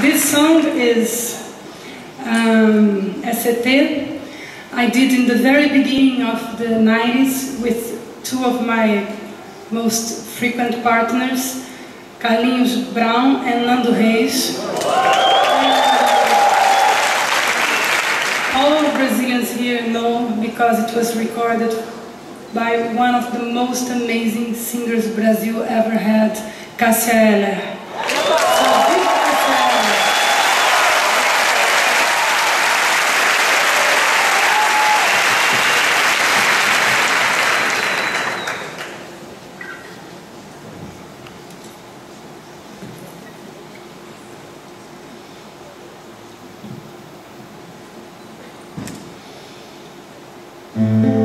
this song is um, SET. I did in the very beginning of the 90s with two of my most frequent partners, Carlinhos Brown and Nando Reis. all Brazilians here know because it was recorded by one of the most amazing singers Brazil ever had, Cássia Eller. Mm-hmm.